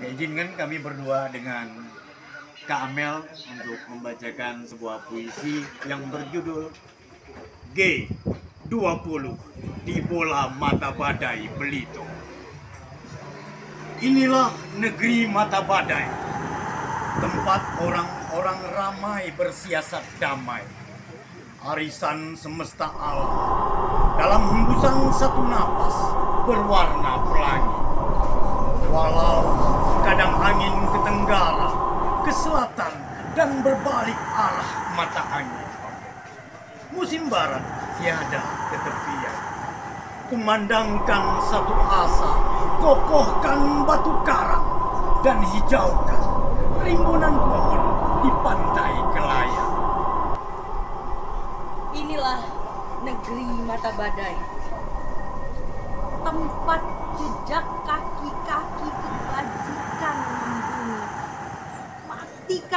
Ya, izinkan kami berdua dengan Kak Amel untuk membacakan sebuah puisi yang berjudul G20 di bola mata badai Belitung. Inilah negeri mata badai, tempat orang-orang ramai bersiasat damai. Arisan semesta alam dalam hembusan satu napas berwarna pelangi. Walau angin ke tenggara, ke selatan, dan berbalik arah mata angin. Musim barat tiada ketepian. Kumandangkan satu asa, kokohkan batu karang, dan hijaukan rimbunan pohon di pantai Kelayang. Inilah negeri mata badai. Tempat jejak kaki-kaki kebajikan.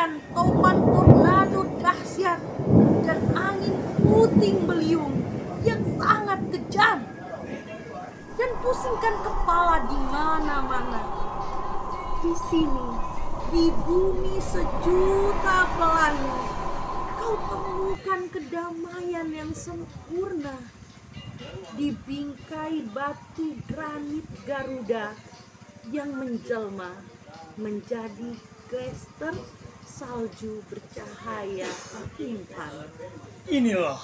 Matikan topan tornado dahsyat dan angin puting beliung yang sangat kejam. Dan pusingkan kepala di mana-mana. Di sini, di bumi sejuta pelangi, kau temukan kedamaian yang sempurna di bingkai batu granit Garuda yang menjelma menjadi glaster salju bercahaya timpang. Inilah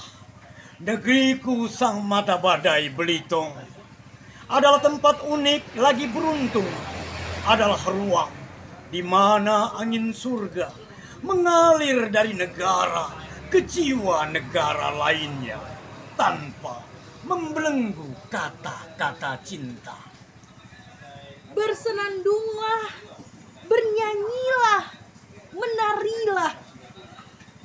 negeriku sang mata badai Belitung. Adalah tempat unik lagi beruntung. Adalah ruang di mana angin surga mengalir dari negara ke jiwa negara lainnya tanpa membelenggu kata-kata cinta. Bersenandunglah,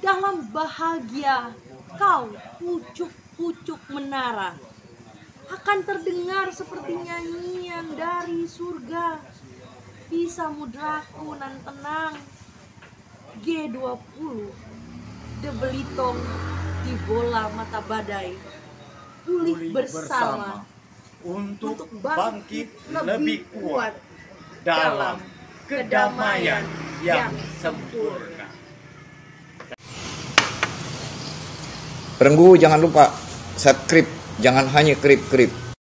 Dalam bahagia kau pucuk-pucuk menara. Akan terdengar seperti nyanyian dari surga. Di samudraku nan tenang. G20 The Belitung di bola mata badai. Pulih, bersama, untuk, untuk bangkit lebih kuat dalam kedamaian yang sempurna. Perenggu jangan lupa subscribe, jangan hanya krip-krip.